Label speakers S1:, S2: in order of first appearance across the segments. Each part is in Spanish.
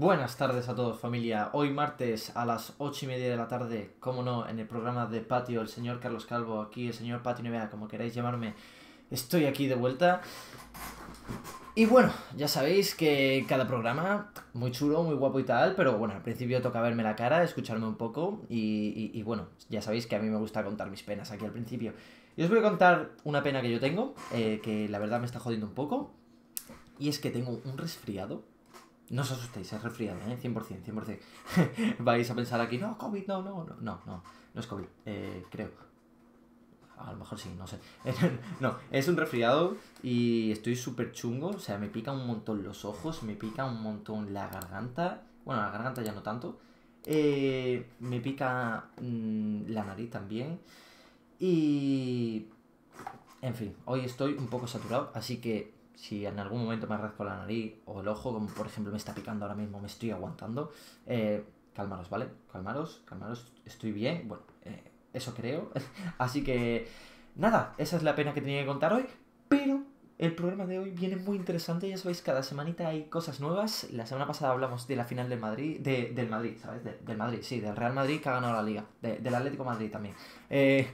S1: Buenas tardes a todos familia, hoy martes a las 8 y media de la tarde, como no, en el programa de Patio, el señor Carlos Calvo, aquí el señor Patio Nevea, como queráis llamarme, estoy aquí de vuelta. Y bueno, ya sabéis que cada programa, muy chulo, muy guapo y tal, pero bueno, al principio toca verme la cara, escucharme un poco y, y bueno, ya sabéis que a mí me gusta contar mis penas aquí al principio. Y os voy a contar una pena que yo tengo, eh, que la verdad me está jodiendo un poco, y es que tengo un resfriado no os asustéis, es resfriado, ¿eh? 100%, 100%. Vais a pensar aquí, no, COVID, no, no, no, no, no, no es COVID, eh, creo. A lo mejor sí, no sé. no, es un resfriado y estoy súper chungo, o sea, me pica un montón los ojos, me pica un montón la garganta, bueno, la garganta ya no tanto. Eh, me pica mm, la nariz también. Y... En fin, hoy estoy un poco saturado, así que si en algún momento me rasco la nariz o el ojo, como por ejemplo me está picando ahora mismo, me estoy aguantando, eh, calmaros, ¿vale? Calmaros, calmaros, estoy bien, bueno, eh, eso creo. Así que, nada, esa es la pena que tenía que contar hoy, pero el programa de hoy viene muy interesante, ya sabéis, cada semanita hay cosas nuevas. La semana pasada hablamos de la final del Madrid, de, del Madrid, ¿sabes? del Madrid, sí, del Real Madrid que ha ganado la liga, del Atlético Madrid también. Eh,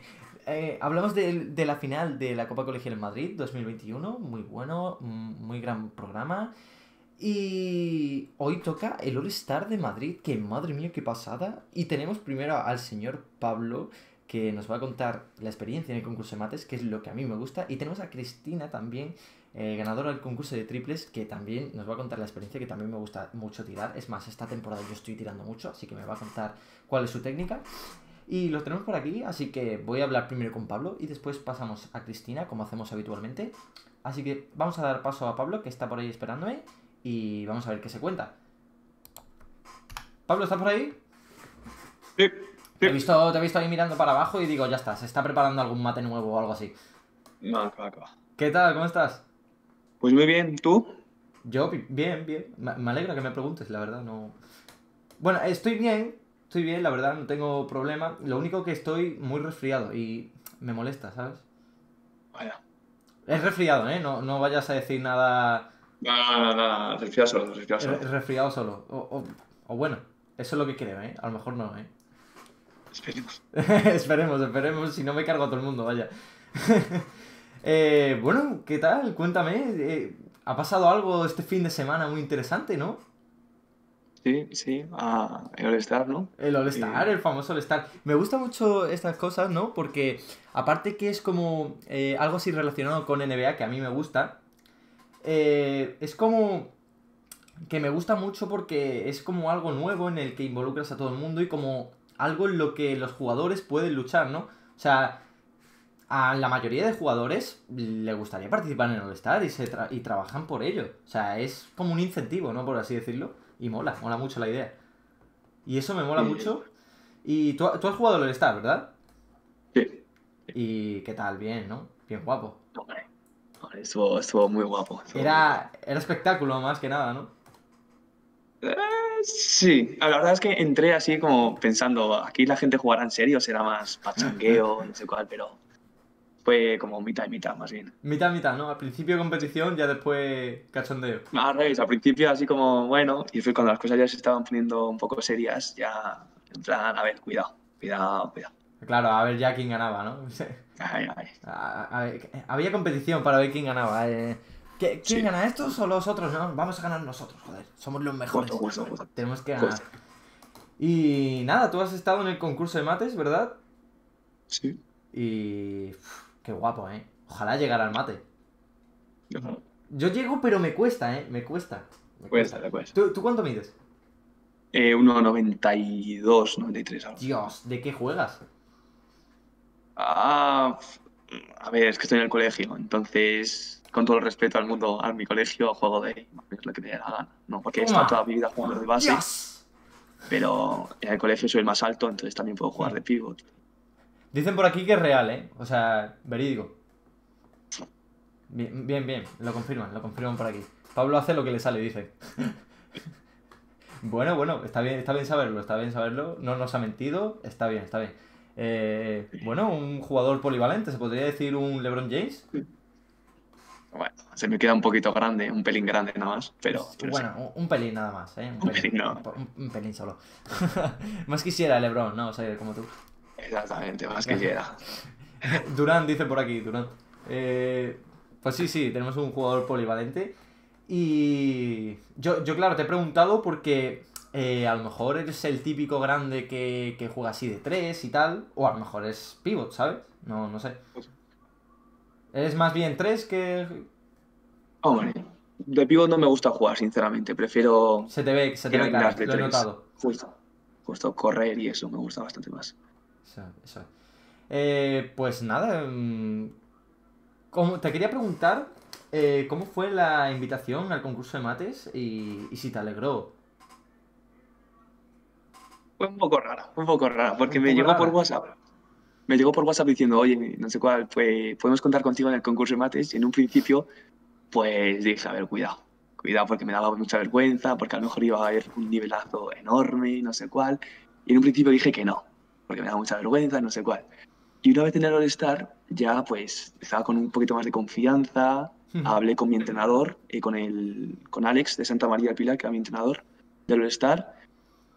S1: eh, hablamos de, la final de la Copa Colegial en Madrid 2021, muy bueno, mm, muy gran programa. Y hoy toca el All Star de Madrid, que madre mía, qué pasada. Y tenemos primero al señor Pablo, que nos va a contar la experiencia en el concurso de mates, que es lo que a mí me gusta. Y tenemos a Cristina también, eh, ganadora del concurso de triples, que también nos va a contar la experiencia que también me gusta mucho tirar. Es más, esta temporada yo estoy tirando mucho, así que me va a contar cuál es su técnica. Y los tenemos por aquí, así que voy a hablar primero con Pablo y después pasamos a Cristina, como hacemos habitualmente. Así que vamos a dar paso a Pablo, que está por ahí esperándome, y vamos a ver qué se cuenta. Pablo, ¿estás por ahí?
S2: Sí.
S1: Te, he visto, te he visto ahí mirando para abajo y digo, ya está, se está preparando algún mate nuevo o algo así.
S2: No, acaba, acaba.
S1: ¿Qué tal? ¿Cómo estás?
S2: Pues muy bien, ¿tú?
S1: Yo, bien, bien. Me alegra que me preguntes, la verdad, no... Bueno, estoy bien, Estoy bien, la verdad, no tengo problema. Lo único que estoy muy resfriado y me molesta, ¿sabes?
S2: Vaya.
S1: Es resfriado, ¿eh? No, no vayas a decir nada...
S2: No, no, no, no, resfriado solo, resfriado solo.
S1: resfriado solo. O, bueno, eso es lo que creo, ¿eh? A lo mejor no, ¿eh?
S2: Esperemos.
S1: esperemos, esperemos, si no me cargo a todo el mundo, vaya. eh, bueno, ¿qué tal? Cuéntame. Eh, ha pasado algo este fin de semana muy interesante, ¿no?
S2: Sí, sí, ah, el All-Star, ¿no?
S1: El All-Star, el famoso All-Star. Me gusta mucho estas cosas, ¿no? Porque aparte que es como eh, algo así relacionado con NBA, que a mí me gusta, eh, es como que me gusta mucho porque es como algo nuevo en el que involucras a todo el mundo y como algo en lo que los jugadores pueden luchar, ¿no? O sea, a la mayoría de jugadores le gustaría participar en el All-Star y, se y trabajan por ello. O sea, es como un incentivo, ¿no? Por así decirlo. Y mola, mola mucho la idea. Y eso me mola mucho. Y tú, tú, has jugado al Star, ¿verdad?
S2: Sí.
S1: ¿Y qué tal? Bien, ¿no? Bien guapo.
S2: Hombre, estuvo, estuvo muy guapo.
S1: era, era espectáculo más que nada, ¿no?
S2: Eh, sí, la verdad es que entré así como pensando, aquí la gente jugará en serio, será más pachangueo, no sé cuál, pero fue como mitad y mitad, más bien.
S1: Mitad y mitad, ¿no? Al principio competición, ya después cachondeo.
S2: Al revés, al principio así como, bueno, y fue cuando las cosas ya se estaban poniendo un poco serias, ya en plan, a ver, cuidado, cuidado, cuidado.
S1: Claro, a ver ya quién ganaba, ¿no?
S2: Ay, ay.
S1: A, ver, había competición para ver quién ganaba. Eh. ¿Quién gana estos o los otros? No, vamos a ganar nosotros, joder. Somos los mejores. Tenemos que ganar. Y nada, tú has estado en el concurso de mates, ¿verdad?
S2: Sí.
S1: Y... Qué guapo, ¿eh? Ojalá llegara al mate. Yo llego, pero me cuesta, ¿eh? Me cuesta.
S2: Me cuesta, me cuesta.
S1: ¿Tú, cuánto mides?
S2: Eh, 1,92, 93 algo.
S1: Dios, ¿de qué juegas?
S2: Ah, a ver, es que estoy en el colegio, entonces, con todo el respeto al mundo, a mi colegio, juego de es lo que me da la gana. No, porque he estado toda mi vida jugando de base. Pero en el colegio soy el más alto, entonces también puedo jugar de pivot.
S1: Dicen por aquí que es real, ¿eh? O sea, verídico. Bien, bien, bien. Lo confirman, lo confirman por aquí. Pablo hace lo que le sale, dice. bueno, bueno, está bien, está bien saberlo, está bien saberlo. No nos ha mentido, está bien, está bien. Eh, bueno, un jugador polivalente, ¿se podría decir un LeBron James?
S2: Bueno, se me queda un poquito grande, un pelín grande nada más, pero... pero
S1: bueno,
S2: sí.
S1: un, pelín nada más, ¿eh?
S2: Un pelín, no.
S1: Un, un pelín solo. más quisiera LeBron, ¿no? O sea, como tú.
S2: Exactamente, más que quiera.
S1: Durán dice por aquí, Durán. Eh, pues sí, sí, tenemos un jugador polivalente. Y yo, yo claro, te he preguntado porque eh, a lo mejor eres el típico grande que, que juega así de tres y tal, o a lo mejor es pivot, ¿sabes? No, no sé. ¿Eres más bien tres que...?
S2: Hombre, de pivot no me gusta jugar, sinceramente. Prefiero
S1: Se te ve, se te ve claro, lo he notado.
S2: Justo, justo correr y eso me gusta bastante más.
S1: Eso, eso es. Eh, pues nada, mm, como- te quería preguntar eh, cómo fue la invitación al concurso de mates y, y si te alegró.
S2: Fue un poco rara, fue un poco rara, porque me llegó por. WhatsApp. Me llegó por WhatsApp diciendo, oye, no sé cuál, pues podemos contar contigo en el concurso de mates. Y en un principio, pues dije, a ver, cuidado, cuidado, porque me daba mucha vergüenza, porque a lo mejor iba a haber un nivelazo enorme, no sé cuál. Y en un principio dije que no, porque me daba mucha vergüenza, no sé cuál. Y una vez en el All-Star, ya pues estaba con un poquito más de confianza, hablé con mi entrenador, y con, el, con Alex de Santa María del Pilar, que era mi entrenador del All-Star,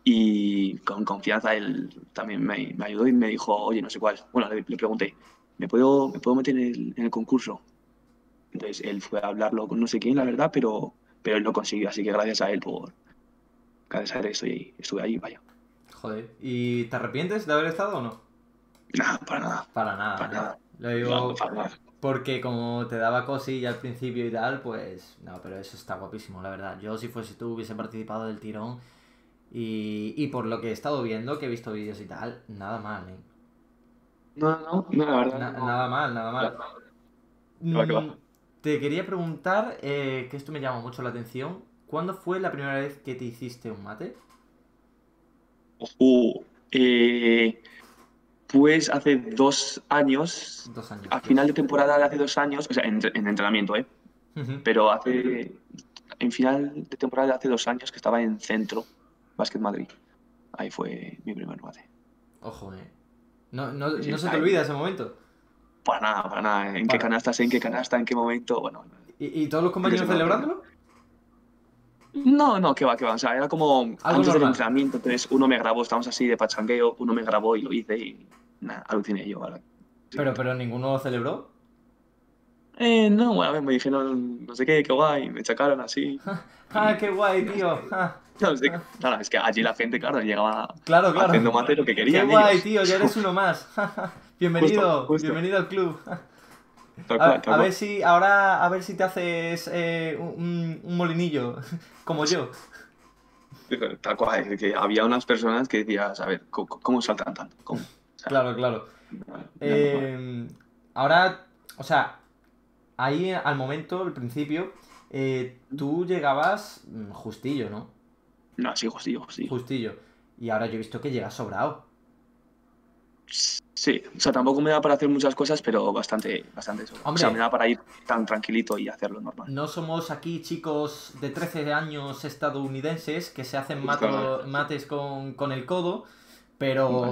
S2: y con confianza él también me, me ayudó y me dijo, oye, no sé cuál. Bueno, le, le pregunté, ¿me puedo, ¿me puedo meter en el, en el concurso? Entonces él fue a hablarlo con no sé quién, la verdad, pero, pero él lo consiguió, así que gracias a él por... Gracias a él estoy, estuve ahí, vaya.
S1: Joder, ¿y te arrepientes de haber estado o no?
S2: Nada, para nada.
S1: Para nada,
S2: Para
S1: ¿no?
S2: nada.
S1: Lo digo
S2: No, para nada.
S1: porque como te daba cosilla al principio y tal, pues no, pero eso está guapísimo, la verdad. Yo si fuese tú hubiese participado del tirón y, y por lo que he estado viendo, que he visto vídeos y tal, nada mal, ¿eh?
S2: No, no, no, la verdad.
S1: Na-
S2: no.
S1: nada mal, nada mal.
S2: que va.
S1: Mm, Te quería preguntar, eh, que esto me llama mucho la atención, ¿cuándo fue la primera vez que te hiciste un mate?
S2: Uh, eh, pues hace dos años,
S1: Dos años.
S2: a final de temporada de hace dos años, o sea, en, en entrenamiento, ¿eh? Pero hace, en final de temporada de hace dos años que estaba en centro, Básquet Madrid. Ahí fue mi primer mate.
S1: Ojo, eh. No, no,
S2: Sí,
S1: no se te
S2: ahí.
S1: olvida ese momento.
S2: Para nada, para nada. ¿En qué
S1: Vale.
S2: canasta, sé en qué canasta, en qué momento? Bueno,
S1: ¿Y, y todos los compañeros celebrándolo?
S2: No, no, que va, que va. O sea, era como antes del
S1: normal.
S2: entrenamiento, entonces uno me grabó, estábamos así de pachangueo, uno me grabó y lo hice y nada, aluciné yo. ¿vale? Sí.
S1: Pero, pero ninguno lo celebró.
S2: Eh, no, bueno, me dijeron no sé qué, qué guay, me chacaron así.
S1: ¡Ah, qué guay, tío! Ah,
S2: No sé, claro, es que allí la gente, claro, llegaba
S1: claro, claro.
S2: haciendo mate lo que
S1: ¡Qué
S2: querían
S1: guay, tío! Ya eres uno más. bienvenido,
S2: Justo, justo.
S1: bienvenido al club.
S2: Tal
S1: A,
S2: tal
S1: a ver si ahora a ver si te haces eh, un, un molinillo como yo.
S2: Tal cual, que había unas personas que decías, a ver, ¿cómo, cómo saltan tanto? ¿Cómo? O sea,
S1: Claro, claro. Eh, ahora, o sea, ahí al momento, al principio, eh, tú llegabas mm, justillo, ¿no?
S2: no, sí, sí.
S1: Justillo. Y ahora yo he visto que llegas sobrado.
S2: Sí, o sea, tampoco me da para hacer muchas cosas, pero bastante, bastante eso. O sea, me da para ir tan tranquilito y hacerlo normal.
S1: No somos aquí chicos de 13 años estadounidenses que se hacen mato- mates con, con el codo, pero,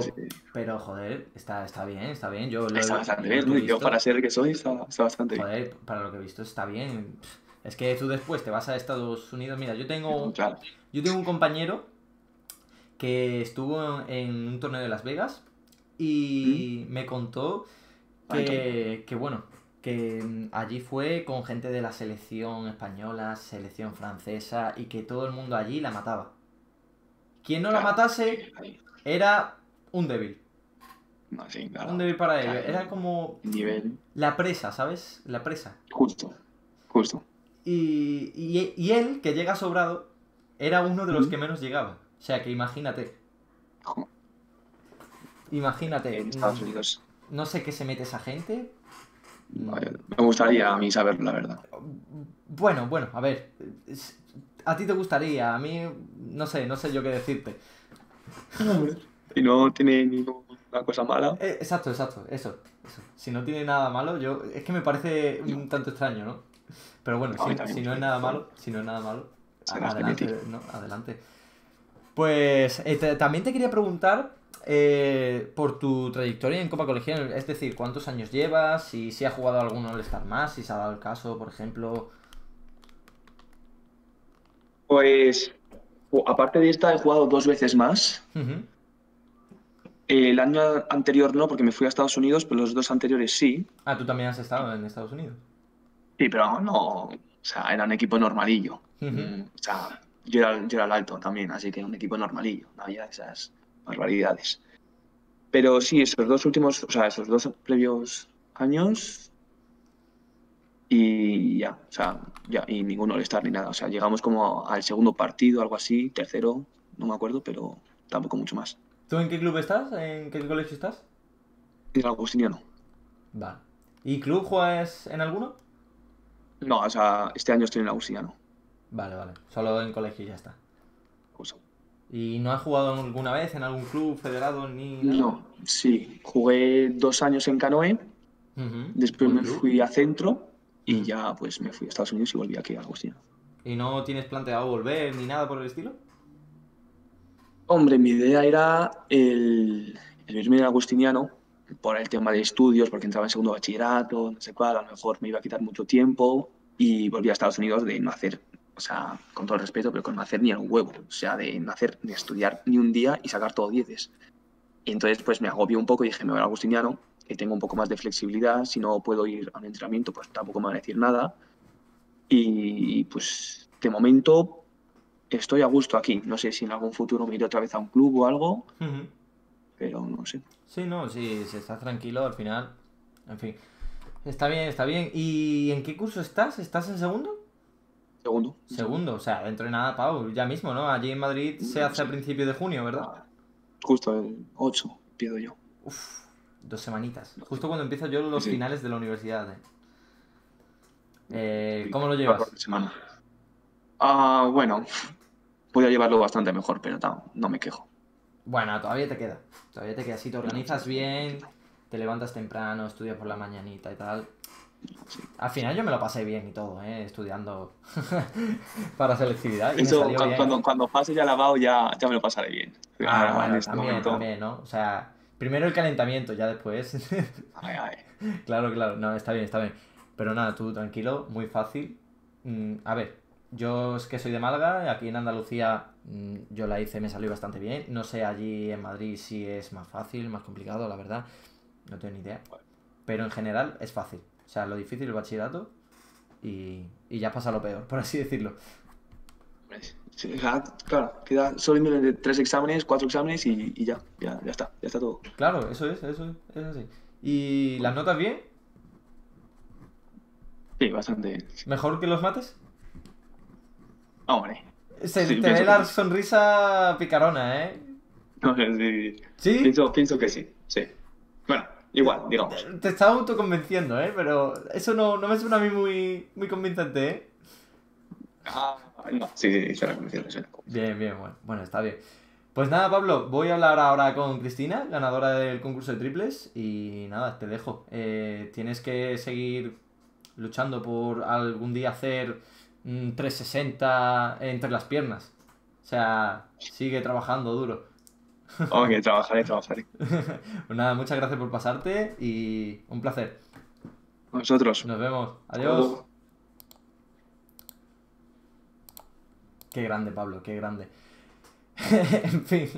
S1: pero joder, está, está bien, está bien. Yo lo,
S2: Está bastante
S1: lo
S2: bien. Yo para ser el que soy, está, está bastante bien.
S1: Joder, para lo que he visto está bien. Es que tú después te vas a Estados Unidos. Mira, yo tengo,
S2: Claro.
S1: yo tengo un compañero que estuvo en un torneo de Las Vegas y me contó que, que, bueno, que mm, allí fue con gente de la selección española, selección francesa y que todo el mundo allí la mataba. Quien no la matase era un débil,
S2: No, sí, claro.
S1: un débil para ellos.
S2: Claro.
S1: Era como
S2: Nivel
S1: la presa, ¿sabes? La presa.
S2: justo, justo.
S1: Y, y, y él, que llega sobrado, era uno de los que menos llegaba. O sea que imagínate,
S2: Jo,
S1: imagínate.
S2: En Estados
S1: mm,
S2: Unidos.
S1: No sé qué se mete esa gente.
S2: Me gustaría a mí saberlo, la verdad.
S1: Bueno, bueno, a ver. A ti te gustaría, a mí no sé, no sé yo qué decirte.
S2: Y no tiene ninguna cosa mala.
S1: Eh, exacto, exacto, eso, eso. Si no tiene nada malo, yo. Es que me parece un tanto extraño, ¿no? Pero bueno, si, si no es nada malo, si no es nada malo, adelante. ¿no? Adelante. Pues eh, también te quería preguntar, eh, por tu trayectoria en Copa Colegial, es decir, cuántos años llevas, y si ha jugado alguno All-Star más, si se ha dado el caso, por ejemplo.
S2: Pues, aparte de esta, he jugado dos veces más. El año anterior no, porque me fui a Estados Unidos, pero los dos anteriores sí.
S1: Ah, tú también has estado en Estados Unidos.
S2: Sí, pero no, o sea, era un equipo normalillo. Mm, o sea, yo era, yo era el alto también, así que era un equipo normalillo, no había esas barbaridades. Pero sí, esos dos últimos, o sea, esos dos previos años y ya, o sea, ya, y ninguno all estar ni nada. O sea, llegamos como al segundo partido, algo así, tercero, no me acuerdo, pero tampoco mucho más.
S1: ¿Tú en qué club estás? ¿En qué colegio estás?
S2: En el Agustiniano.
S1: Vale. ¿Y club juegas en alguno?
S2: No, o sea, este año estoy en el Agustiniano.
S1: Vale, vale. Solo en colegio y ya está. ¿Y no has jugado alguna vez en algún club federado ni nada?
S2: No, sí. Jugué dos años en Canoe. Después me fui a Centro y ya pues me fui a Estados Unidos y volví aquí a Agustiniano.
S1: ¿Y no tienes planteado volver ni nada por el estilo?
S2: Hombre, mi idea era el, el irme en agustiniano por el tema de estudios, porque entraba en segundo bachillerato, no sé cuál, a lo mejor me iba a quitar mucho tiempo y volví a Estados Unidos de no hacer, o sea, con todo el respeto, pero con no hacer ni un huevo, o sea, de no hacer ni estudiar ni un día y sacar todo dieces. Y entonces pues me agobió un poco y dije, me voy al agustiniano, que tengo un poco más de flexibilidad, si no puedo ir a un entrenamiento, pues tampoco me van a decir nada. Y pues de momento estoy a gusto aquí. No sé si en algún futuro me iré otra vez a un club o algo, pero no sé.
S1: Sí, no, sí, si estás tranquilo al final. En fin. Está bien, está bien. ¿Y en qué curso estás? ¿Estás en segundo?
S2: Segundo.
S1: Segundo, o sea, dentro de nada, Pau, ya mismo, ¿no? Allí en Madrid se hace a principios de junio, ¿verdad? Ah,
S2: justo el 8, pido yo.
S1: Uf, dos semanitas. Justo cuando empiezo yo los finales de la universidad. ¿eh? Eh, ¿Cómo lo llevas?
S2: Semana. Ah, bueno, podría llevarlo bastante mejor, pero no, me quejo.
S1: Bueno, todavía te queda. Todavía te queda. Si te organizas bien, te levantas temprano, estudias por la mañanita y tal. Al final yo me lo pasé bien y todo, ¿eh? estudiando para selectividad. Y
S2: Eso, cuando, cuando, pase ya lavado ya, ya me lo pasaré bien.
S1: Ah, bueno, este también, también, ¿no? O sea, primero el calentamiento, ya después.
S2: ay, ay.
S1: Claro, claro, no, está bien, está bien. Pero nada, tú tranquilo, muy fácil. Mm, a ver, yo es que soy de Málaga, aquí en Andalucía mm, yo la hice, me salió bastante bien. No sé allí en Madrid si es más fácil, más complicado, la verdad. No tengo ni idea. Pero en general es fácil. O sea, lo difícil el bachillerato y, ya pasa lo peor, por así decirlo.
S2: claro, queda solo tres exámenes, cuatro exámenes y, ya, ya, ya está, ya está todo.
S1: Claro, eso es, eso es, es así. ¿Y las notas bien?
S2: Sí, bastante.
S1: ¿Mejor que los mates?
S2: Hombre.
S1: Se te ve la sonrisa picarona, ¿eh?
S2: No, sí. ¿Sí? Pienso, pienso, que sí, sí. Igual, digamos.
S1: Te, estaba autoconvenciendo, ¿eh? Pero eso no, no, me suena a mí muy, muy convincente, ¿eh?
S2: Ah, no, sí, sí, suena convincente, suena
S1: Bien, bien, bueno. Bueno, está bien. Pues nada, Pablo, voy a hablar ahora con Cristina, ganadora del concurso de triples, y nada, te dejo. Eh, tienes que seguir luchando por algún día hacer 360 entre las piernas. O sea, sigue trabajando duro.
S2: Ok, trabajaré, trabajaré.
S1: pues nada, muchas gracias por pasarte y un placer.
S2: Nosotros.
S1: Nos vemos. Adiós. Qué grande, Pablo, qué grande. en fin.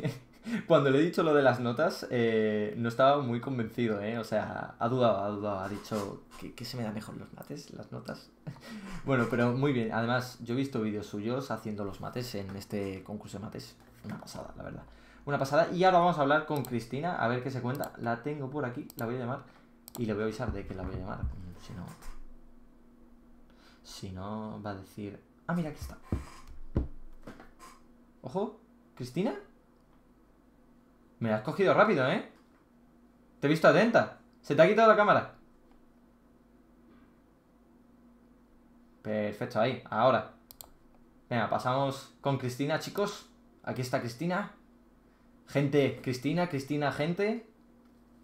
S1: Cuando le he dicho lo de las notas, eh, no estaba muy convencido, ¿eh? O sea, ha dudado, ha dudado, ha dicho que, se me da mejor los mates, las notas. bueno, pero muy bien. Además, yo he visto vídeos suyos haciendo los mates en este concurso de mates. Una pasada, la verdad. Una pasada. Y ahora vamos a hablar con Cristina, a ver qué se cuenta. La tengo por aquí, la voy a llamar. Y le voy a avisar de que la voy a llamar. Mm, si no... Si no, va a decir... Ah, mira, aquí está. Ojo, Cristina. Me la has cogido rápido, ¿eh? Te he visto atenta. ¿Se te ha quitado la cámara? Perfecto, ahí, ahora. Venga, pasamos con Cristina, chicos. Aquí está Cristina. Gente, Cristina, Cristina, gente.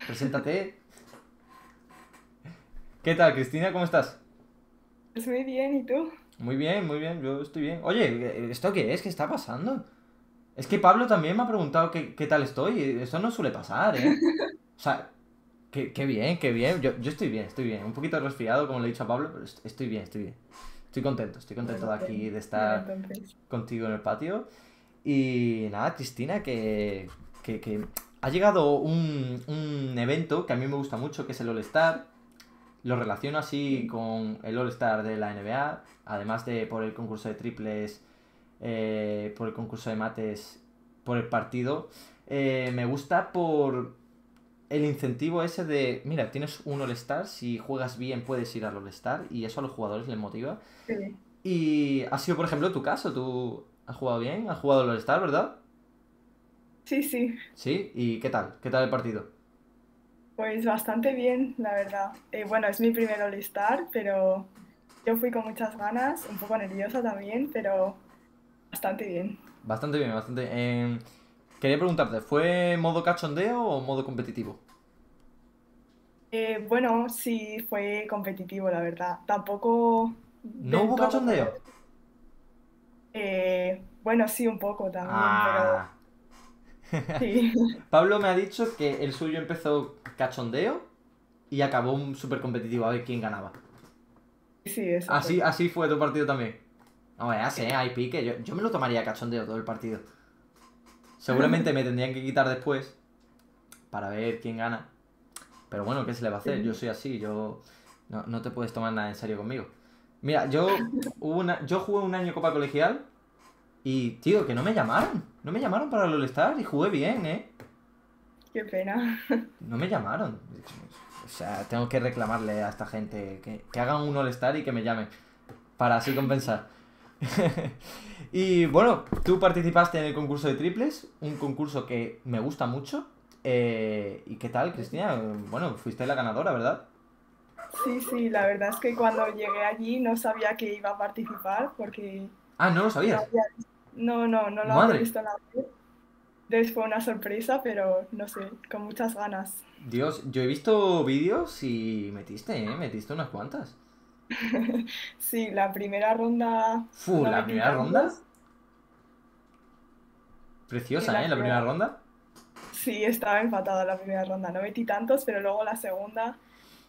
S1: Preséntate. ¿Qué tal, Cristina? ¿Cómo estás?
S3: Pues muy bien, ¿y tú?
S1: Muy bien, muy bien, yo estoy bien. Oye, ¿esto qué es? ¿Qué está pasando? Es que Pablo también me ha preguntado qué, qué tal estoy. Eso no suele pasar, ¿eh? O sea, qué, qué bien, qué bien. Yo, yo estoy bien, estoy bien. Un poquito resfriado, como le he dicho a Pablo, pero est- estoy bien, estoy bien. Estoy contento, estoy contento de aquí, de estar contigo en el patio. Y nada, Cristina, que, que, que ha llegado un, un evento que a mí me gusta mucho, que es el All-Star. Lo relaciono así con el All-Star de la NBA, además de por el concurso de triples, eh, por el concurso de mates, por el partido. Eh, me gusta por el incentivo ese de, mira, tienes un All-Star, si juegas bien puedes ir al All-Star y eso a los jugadores les motiva.
S3: sí.
S1: Y ha sido, por ejemplo, tu caso. Tú has jugado bien, has jugado al All-Star, ¿verdad?
S3: sí, sí,
S1: Sí. ¿Y qué tal? ¿Qué tal el partido?
S3: pues bastante bien, la verdad. Eh, bueno, es mi primer All-Star, pero yo fui con muchas ganas, un poco nerviosa también, pero bastante bien.
S1: Bastante bien, bastante. eh, quería preguntarte, ¿fue modo cachondeo o modo competitivo?
S3: Eh, bueno, sí, fue competitivo, la verdad. Tampoco
S1: ¿No hubo
S3: todo. Eh, bueno, sí, un poco también,
S1: Ah.
S3: pero sí.
S1: Pablo me ha dicho que el suyo empezó cachondeo y acabó un súper competitivo a ver quién ganaba.
S3: Sí, eso
S1: Así,
S3: fue.
S1: así fue tu partido también. No, ya sé, hay pique. Yo, yo me lo tomaría cachondeo todo el partido. Seguramente me tendrían que quitar después para ver quién gana. Pero bueno, ¿qué se le va a hacer? Yo soy así, yo no, no te puedes tomar nada en serio conmigo. Mira, yo hubo una, yo jugué un año Copa Colegial y, tío, que no me llamaron. No me llamaron para el All-Star y jugué bien, ¿eh?
S3: Qué pena.
S1: No me llamaron. O sea, tengo que reclamarle a esta gente que, que hagan un All-Star y que me llamen. Para así compensar. y bueno, tú participaste en el concurso de triples, un concurso que me gusta mucho. Eh, ¿Y qué tal, Cristina? Bueno, fuiste la ganadora, ¿verdad?
S3: Sí, sí, la verdad es que cuando llegué allí no sabía que iba a participar porque
S1: Ah, no lo sabías.
S3: No, no, no lo
S1: Madre.
S3: había visto en la web. Entonces fue una sorpresa, pero no sé, con muchas ganas.
S1: Dios, yo he visto vídeos y metiste, ¿eh? Metiste unas cuantas.
S3: Sí, la primera ronda
S1: Fu,
S3: no
S1: la primera ronda. Preciosa,
S3: la
S1: ¿eh? La primera
S3: primera-
S1: ronda.
S3: Sí, estaba empatada la primera ronda. No metí tantos, pero luego la segunda.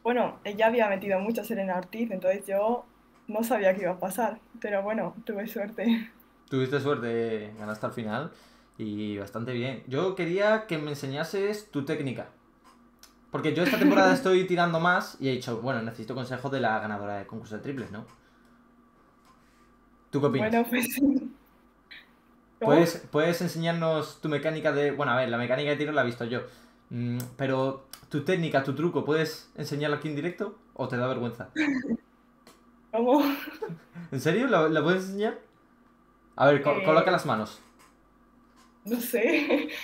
S3: Bueno, ella había metido muchos Elena Ortiz, entonces yo no sabía qué iba a pasar. Pero bueno, tuve suerte.
S1: Tuviste suerte, ganaste al final y bastante bien. Yo quería que me enseñases tu técnica. Porque yo esta temporada estoy tirando más y he dicho, bueno, necesito consejo de la ganadora del concurso de triples, ¿no? ¿Tú qué opinas?
S3: Bueno, pues.
S1: ¿Puedes, puedes enseñarnos tu mecánica de... Bueno, a ver, la mecánica de tiro la he visto yo. Mm, pero tu técnica, tu truco, ¿puedes enseñarlo aquí en directo? ¿O te da vergüenza?
S3: ¿Cómo?
S1: ¿En serio? ¿La, la puedes enseñar? A ver,
S3: Eh,
S1: coloca las manos.
S3: No sé.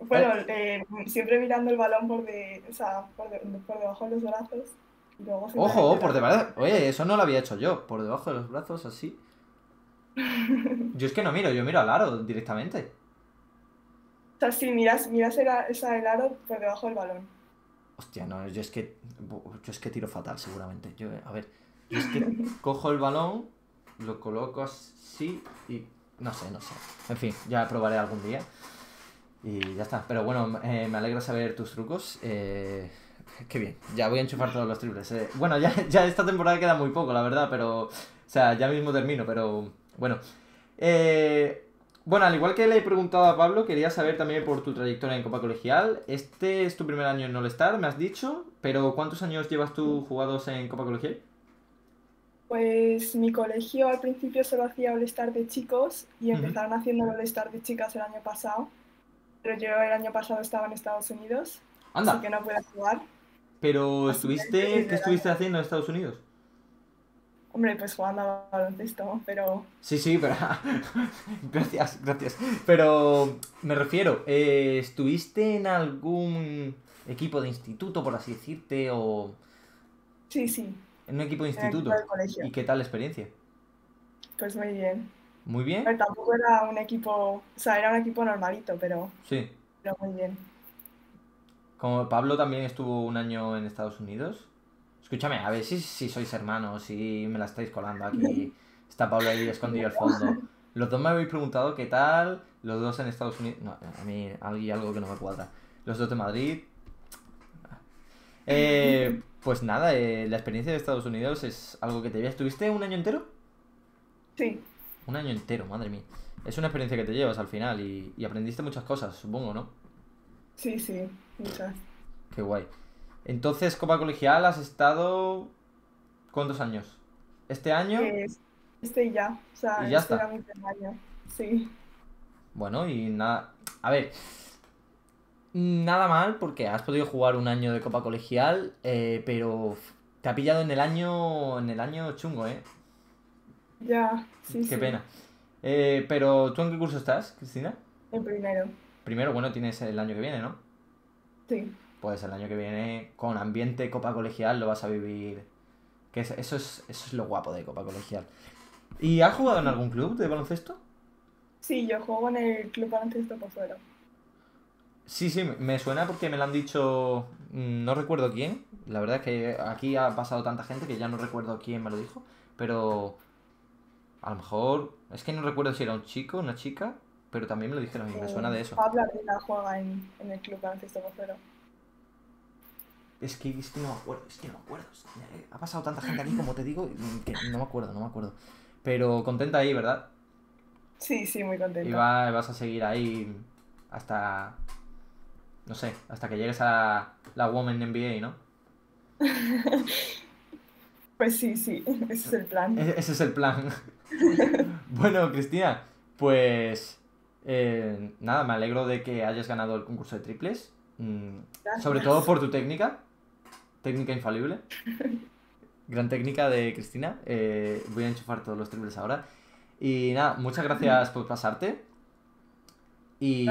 S3: Bueno, eh, siempre mirando el balón por, de, o sea, por, de- por debajo de los brazos. luego
S1: Ojo, por debajo. Oye, eso no lo había hecho yo. Por debajo de los brazos, así. Yo es que no miro, yo miro al aro directamente.
S3: O sea, sí, miras, miras el, a- o sea, el aro por debajo del balón.
S1: Hostia, no, yo es que. Yo es que tiro fatal, seguramente. Yo, a ver, yo es que cojo el balón, lo coloco así y. No sé, no sé. En fin, ya probaré algún día. Y ya está. Pero bueno, eh, me alegra saber tus trucos. Eh, qué bien. Ya voy a enchufar todos los triples. eh. Bueno, ya, ya esta temporada queda muy poco, la verdad, pero. O sea, ya mismo termino, pero. Bueno. Eh, bueno, al igual que le he preguntado a Pablo, quería saber también por tu trayectoria en Copa Colegial. Este es tu primer año en All-Star, me has dicho, pero ¿cuántos años llevas tú jugados en Copa Colegial?
S3: Pues mi colegio al principio solo hacía All-Star de chicos y empezaron haciendo All-Star de chicas el año pasado. Pero yo el año pasado estaba en Estados Unidos, así
S1: Anda,
S3: que no pude jugar.
S1: pero
S3: Así
S1: estuviste, ¿qué estuviste haciendo en Estados Unidos?
S3: Hombre, pues jugando a baloncesto, pero
S1: Sí, sí, pero... gracias, gracias. Pero me refiero, eh, ¿estuviste en algún equipo de instituto, por así decirte, o
S3: sí, sí,
S1: en un equipo de
S3: en el
S1: instituto?
S3: colegio.
S1: ¿Y qué tal la experiencia?
S3: Pues muy bien.
S1: ¿Muy bien?
S3: ver, tampoco era un equipo, o sea, era un equipo normalito, pero,
S1: Sí.
S3: pero muy bien.
S1: Como Pablo también estuvo un año en Estados Unidos. Escúchame, a ver si, si sois hermanos, si me la estáis colando aquí. Está Pablo ahí escondido al fondo. Los dos me habéis preguntado qué tal Los dos en Estados Unidos. No, a mí hay algo que no me cuadra. Los dos de Madrid. Eh, pues nada, eh, la experiencia de Estados Unidos es algo que te llevas. ¿Estuviste un año entero?
S3: Sí,
S1: Un año entero, madre mía. Es una experiencia que te llevas al final y, y aprendiste muchas cosas, supongo, ¿no?
S3: sí, sí, muchas.
S1: Qué guay. Entonces, Copa Colegial, has estado. ¿Cuántos años? ¿Este año?
S3: Es- Este ya, o sea,
S1: Y ya
S3: este
S1: está.
S3: era mi primer año. Sí,
S1: Bueno, y nada. A ver. Nada mal porque has podido jugar un año de Copa Colegial, eh, pero te ha pillado en el año. En el año chungo, ¿eh?
S3: ya, sí,
S1: Qué
S3: sí.
S1: pena. Eh, pero, ¿tú en qué curso estás, Cristina?
S3: En primero,
S1: Primero, bueno, tienes el año que viene, ¿no?
S3: sí.
S1: Pues el año que viene, con ambiente Copa Colegial, lo vas a vivir. Que es- eso, es, eso es lo guapo de Copa Colegial. ¿Y has jugado en algún club de baloncesto?
S3: Sí, yo juego en el Club Baloncesto Pozuelo.
S1: Sí, sí, me- suena porque me lo han dicho, mm, no recuerdo quién, la verdad es que aquí ha pasado tanta gente que ya no recuerdo quién me lo dijo, pero a lo mejor, es que no recuerdo si era un chico, una chica, pero también me lo dijeron y me suena de eso.
S3: Pablo Ardila juega en, en el Club Baloncesto Pozuelo.
S1: Es que, es que no me acuerdo, es que no me acuerdo. Ha pasado tanta gente aquí, como te digo, que no me acuerdo, no me acuerdo. Pero contenta ahí, ¿verdad?
S3: Sí, sí, muy
S1: Y
S3: contenta.
S1: va- vas a seguir ahí hasta, no sé, hasta que llegues a la Women NBA, ¿no?
S3: Pues sí, sí, ese es el plan.
S1: E- Ese es el plan. Bueno, Cristina, pues eh, nada, me alegro de que hayas ganado el concurso de triples. Mm, sobre todo por tu técnica, técnica infalible. Gran técnica de Cristina. Eh, voy a enchufar todos los triples ahora. Y nada, muchas gracias por pasarte. Y,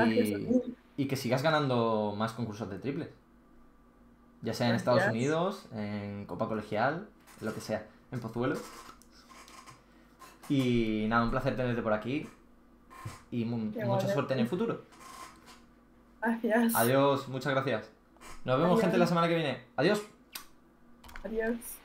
S1: y que sigas ganando más concursos de triples. Ya sea en Estados. Unidos, en Copa Colegial, lo que sea, en Pozuelo. Y nada, un placer tenerte por aquí. Y mu- mucha suerte en el futuro.
S3: Gracias.
S1: Adiós, muchas gracias. Nos vemos,
S3: Adiós.
S1: gente, la semana que viene. Adiós.
S3: Adiós.